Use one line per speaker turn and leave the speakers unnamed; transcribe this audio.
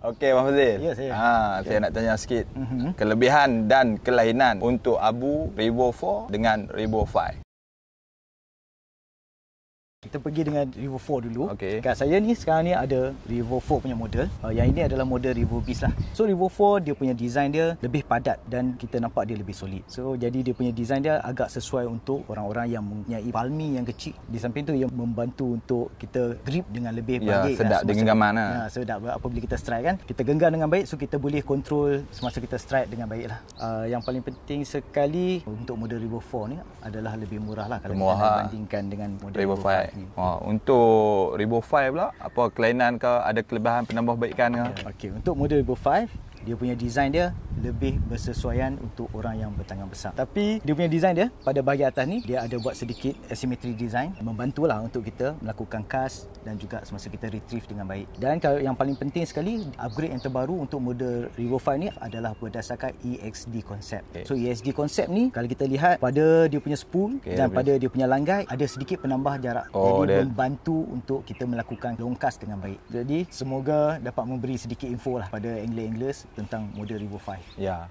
Okey, Mak Fazil.
Ya, saya.
Ha, saya nak tanya sikit
Mhm.
kelebihan dan kelainan untuk Abu Revo 4 dengan Revo 5.
Kita pergi dengan Revo 4 dulu.
Okey.
Kat saya ni sekarang ni ada Revo 4 punya model. Uh, yang ini adalah model Revo Beast lah. So Revo 4 dia punya design dia lebih padat dan kita nampak dia lebih solid. So jadi dia punya design dia agak sesuai untuk orang-orang yang mempunyai palmi yang kecil. Di samping tu ia membantu untuk kita grip dengan lebih
Ya,
baik.
sedap di genggaman lah.
Ya, sedap apabila kita strike kan. Kita genggam dengan baik so kita boleh control semasa kita strike dengan baik lah. Uh, yang paling penting sekali untuk model Revo 4 ni adalah lebih murah lah kalau
Murah
kita bandingkan dengan model
Revo 5. Ha, untuk Revo 5 pula, apa kelainan ke, ada kelebihan penambahbaikan ke?
Okey, untuk model Evo 5, dia punya design dia lebih bersesuaian untuk orang yang bertangan besar. Tapi dia punya design dia pada bahagian atas ni dia ada buat sedikit asymmetry design membantulah untuk kita melakukan cast dan juga semasa kita retrieve dengan baik. Dan kalau yang paling penting sekali upgrade yang terbaru untuk model Revo 5 ni adalah berdasarkan EXD concept.
Okay.
So EXD concept ni kalau kita lihat pada dia punya spool
Okay,
dan
dia
pada dia punya langgai ada sedikit penambah jarak.
Oh,
Jadi
dia-
membantu untuk kita melakukan long cast dengan baik. Jadi semoga dapat memberi sedikit info lah pada angler-anglers tentang model Revo 5.
Ya.